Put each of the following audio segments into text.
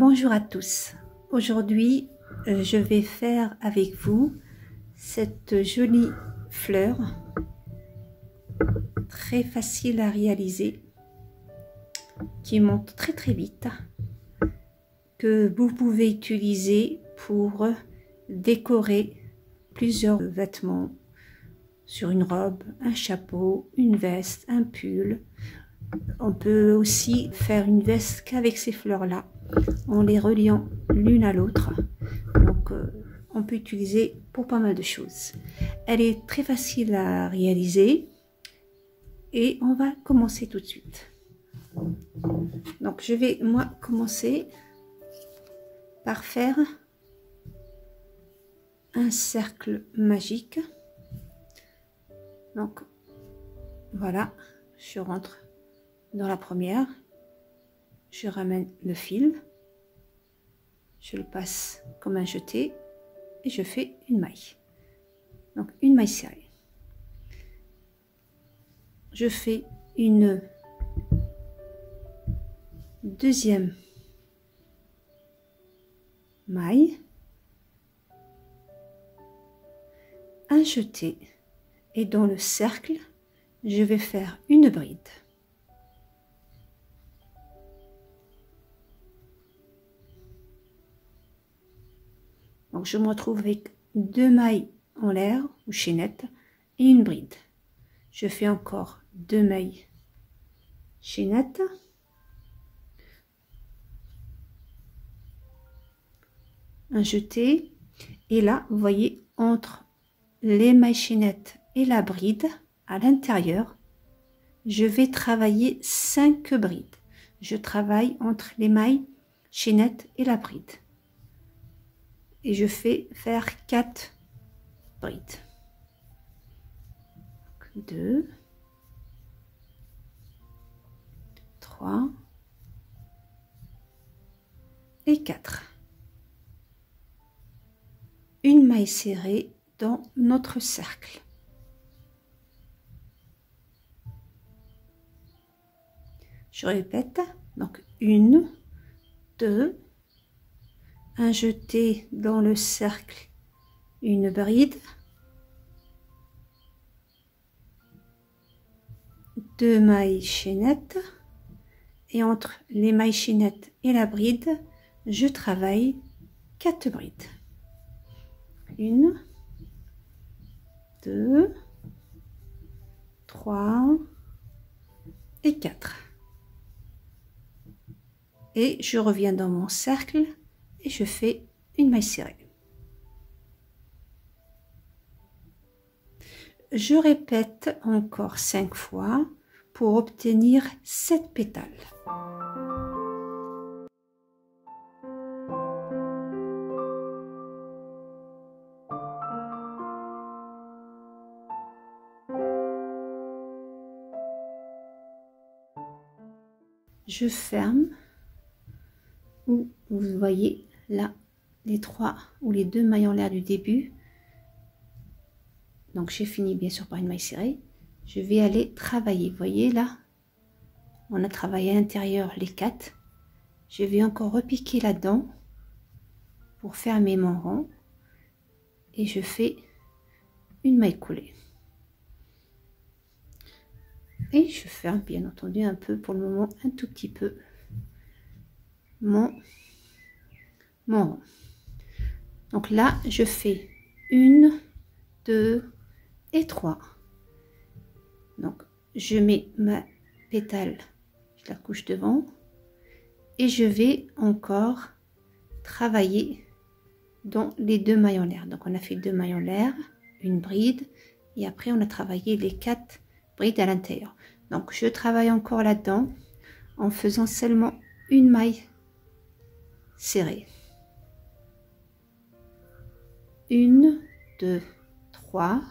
Bonjour à tous. Aujourd'hui, euh, je vais faire avec vous cette jolie fleur très facile à réaliser qui monte très très vite que vous pouvez utiliser pour décorer plusieurs vêtements sur une robe, un chapeau, une veste, un pull. On peut aussi faire une veste qu'avec ces fleurs-là, en les reliant l'une à l'autre. Donc, euh, on peut utiliser pour pas mal de choses. Elle est très facile à réaliser et on va commencer tout de suite. Donc, je vais, moi, commencer par faire un cercle magique. Donc, voilà, je rentre dans la première, je ramène le fil, je le passe comme un jeté et je fais une maille. Donc, une maille serrée. Je fais une deuxième maille, un jeté et dans le cercle, je vais faire une bride. Je me retrouve avec deux mailles en l'air ou chaînettes et une bride. Je fais encore deux mailles chaînettes. Un jeté et là vous voyez entre les mailles chaînettes et la bride à l'intérieur je vais travailler cinq brides je travaille entre les mailles chaînettes et la bride et je fais faire quatre brides 2 3 et 4 une maille serrée dans notre cercle. Je répète, donc une, deux, un jeté dans le cercle, une bride, deux mailles chaînettes et entre les mailles chaînettes et la bride, je travaille quatre brides. Une, 2, 3 et 4. Et je reviens dans mon cercle et je fais une maille serrée. Je répète encore 5 fois pour obtenir 7 pétales. je ferme vous voyez là les trois ou les deux mailles en l'air du début. Donc j'ai fini bien sûr par une maille serrée. Je vais aller travailler. Vous voyez là on a travaillé à l'intérieur les quatre. Je vais encore repiquer là-dedans pour fermer mon rond. Et je fais une maille coulée. Et je ferme bien entendu un peu pour le moment un tout petit peu mon mon donc là je fais une deux et trois. Donc je mets ma pétale je la couche devant et je vais encore travailler dans les deux mailles en l'air. Donc on a fait deux mailles en l'air une bride et après on a travaillé les quatre brides à l'intérieur. Donc je travaille encore là-dedans en faisant seulement une maille serrée. Une, deux, trois.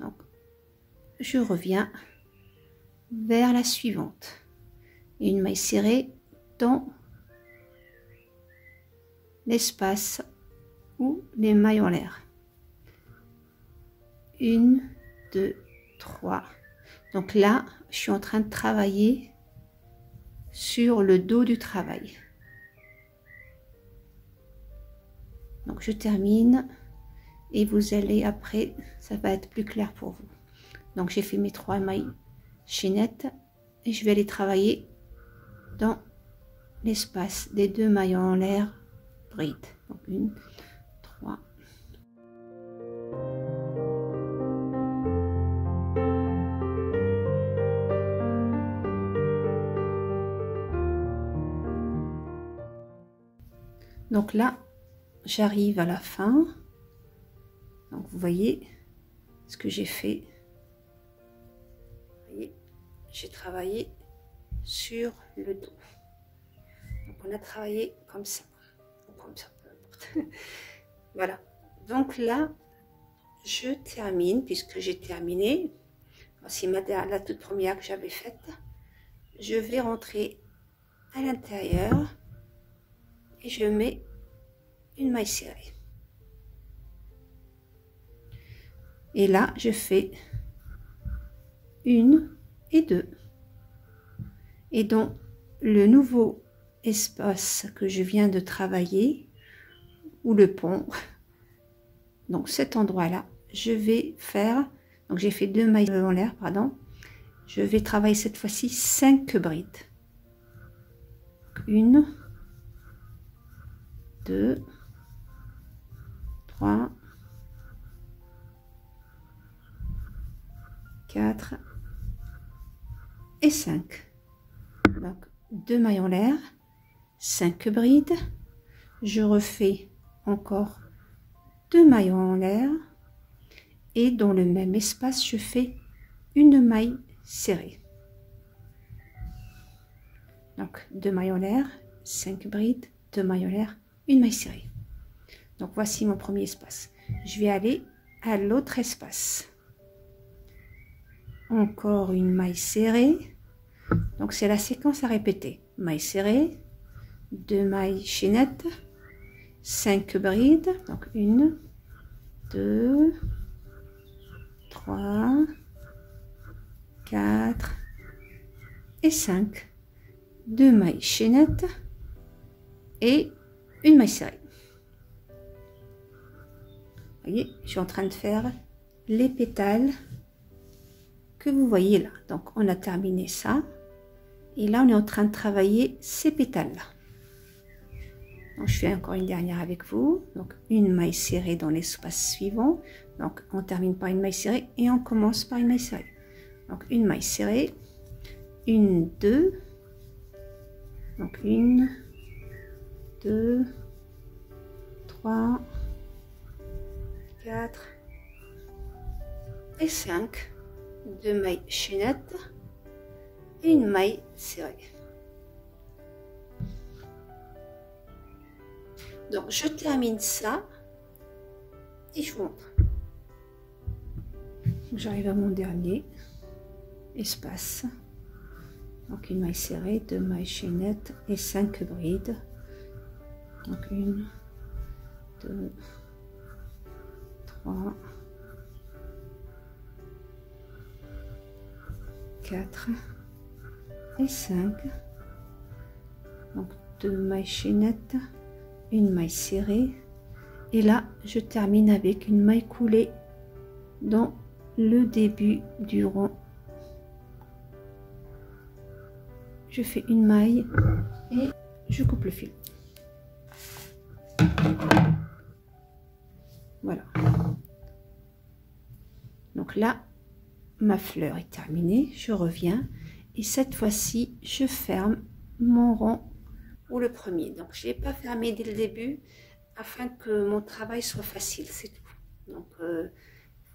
Donc je reviens vers la suivante. Une maille serrée dans l'espace ou les mailles en l'air. Une, deux, trois. Donc là, je suis en train de travailler sur le dos du travail. Donc je termine et vous allez après, ça va être plus clair pour vous. Donc j'ai fait mes trois mailles chaînettes et je vais aller travailler dans l'espace des deux mailles en l'air bride. Donc une, trois. Donc là, j'arrive à la fin. Donc vous voyez ce que j'ai fait. Vous voyez, j'ai travaillé sur le dos. Donc on a travaillé comme ça. Comme ça, voilà. Donc là, je termine, puisque j'ai terminé. Ma, la toute première que j'avais faite. Je vais rentrer à l'intérieur et je mets une maille serrée. Et là, je fais une et deux. Et dans le nouveau espace que je viens de travailler, ou le pont, donc cet endroit-là, je vais faire, donc j'ai fait deux mailles en l'air, pardon, je vais travailler cette fois-ci cinq brides. Une, deux, trois, 4 et 5. Donc, deux mailles en l'air, 5 brides. Je refais encore deux mailles en l'air et dans le même espace, je fais une maille serrée. Donc, deux mailles en l'air, 5 brides, deux mailles en l'air, une maille serrée. Donc, voici mon premier espace. Je vais aller à l'autre espace. Encore une maille serrée. Donc c'est la séquence à répéter. Maille serrée deux mailles chaînettes 5 brides. Donc une deux trois quatre et 5 deux mailles chaînettes et une maille serrée je suis en train de faire les pétales vous voyez là. Donc on a terminé ça. Et là on est en train de travailler ces pétales là. Donc je fais encore une dernière avec vous. Donc une maille serrée dans l'espace suivant. Donc on termine par une maille serrée et on commence par une maille serrée. Donc une maille serrée, une, deux. Donc une, deux, trois, quatre et cinq deux mailles chaînettes et une maille serrée. Donc je termine ça et je vous montre. J'arrive à mon dernier espace. Donc une maille serrée, deux mailles chaînettes et cinq brides. Donc une, deux, trois, 4 et 5 donc deux mailles chaînettes une maille serrée. Et là je termine avec une maille coulée dans le début du rond. Je fais une maille et je coupe le fil. Voilà donc là ma fleur est terminée, je reviens et cette fois-ci je ferme mon rond ou le premier. Donc je n'ai pas fermé dès le début afin que mon travail soit facile, c'est tout. Donc euh,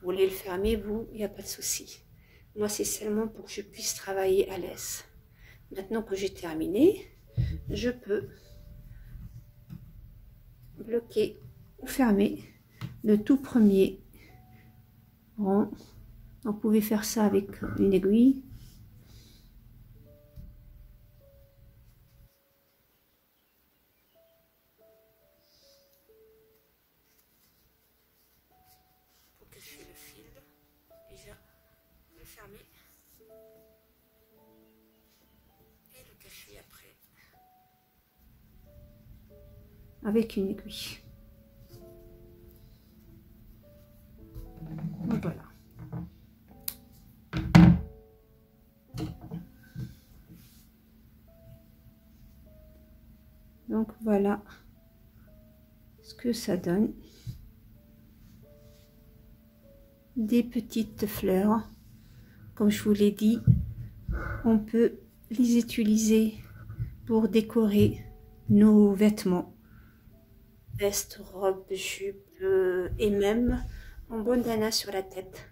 vous voulez le fermer, vous, il n'y a pas de souci. Moi c'est seulement pour que je puisse travailler à l'aise. Maintenant que j'ai terminé, je peux bloquer ou fermer le tout premier rond vous pouvez faire ça avec une aiguille. Pour cacher le fil, déjà le fermer et le cacher après avec une aiguille. Ça donne. Des petites fleurs. Comme je vous l'ai dit, on peut les utiliser pour décorer nos vêtements. Veste, robe, jupe euh, et même un bandana sur la tête.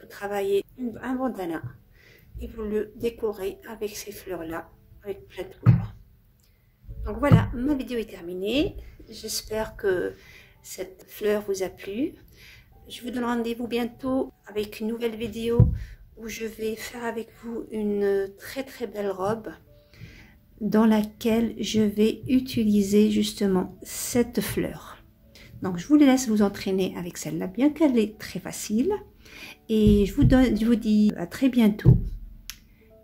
Vous travaillez un bandana et vous le décorez avec ces fleurs-là, avec plein de. Donc voilà, ma vidéo est terminée. J'espère que cette fleur vous a plu. Je vous donne rendez-vous bientôt avec une nouvelle vidéo où je vais faire avec vous une très très belle robe dans laquelle je vais utiliser justement cette fleur. Donc je vous laisse vous entraîner avec celle-là, bien qu'elle est très facile. Et je vous, donne, je vous dis à très bientôt.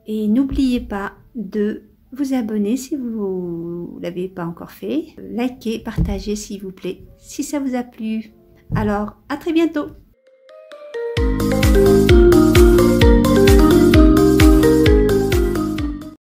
Et n'oubliez pas de vous abonner si vous ne l'avez pas encore fait. Likez, partagez s'il vous plaît, si ça vous a plu. Alors, à très bientôt